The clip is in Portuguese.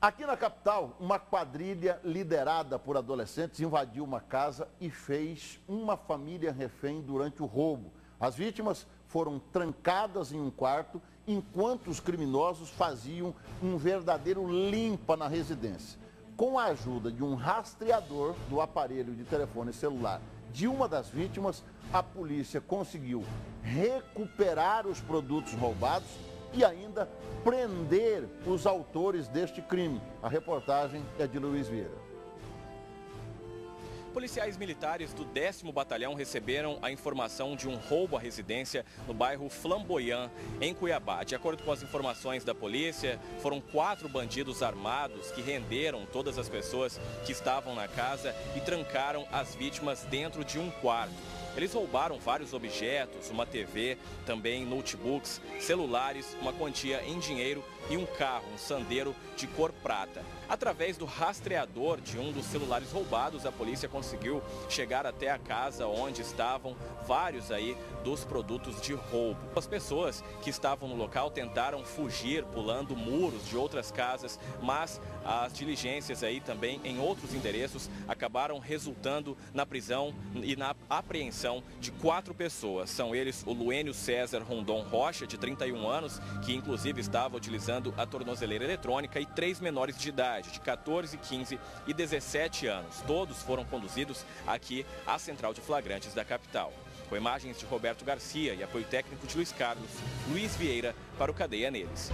Aqui na capital, uma quadrilha liderada por adolescentes invadiu uma casa e fez uma família refém durante o roubo. As vítimas foram trancadas em um quarto enquanto os criminosos faziam um verdadeiro limpa na residência. Com a ajuda de um rastreador do aparelho de telefone celular de uma das vítimas, a polícia conseguiu recuperar os produtos roubados e ainda prender os autores deste crime. A reportagem é de Luiz Vieira. Policiais militares do 10 Batalhão receberam a informação de um roubo à residência no bairro Flamboyant, em Cuiabá. De acordo com as informações da polícia, foram quatro bandidos armados que renderam todas as pessoas que estavam na casa e trancaram as vítimas dentro de um quarto. Eles roubaram vários objetos, uma TV, também notebooks, celulares, uma quantia em dinheiro e um carro, um sandeiro de cor prata. Através do rastreador de um dos celulares roubados, a polícia conseguiu chegar até a casa onde estavam vários aí dos produtos de roubo. As pessoas que estavam no local tentaram fugir pulando muros de outras casas, mas as diligências aí também em outros endereços acabaram resultando na prisão e na apreensão de quatro pessoas. São eles o Luênio César Rondon Rocha, de 31 anos, que inclusive estava utilizando a tornozeleira eletrônica, e três menores de idade, de 14, 15 e 17 anos. Todos foram conduzidos aqui à Central de Flagrantes da capital. Com imagens de Roberto Garcia e apoio técnico de Luiz Carlos, Luiz Vieira para o Cadeia Neles.